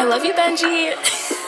I love you, Benji.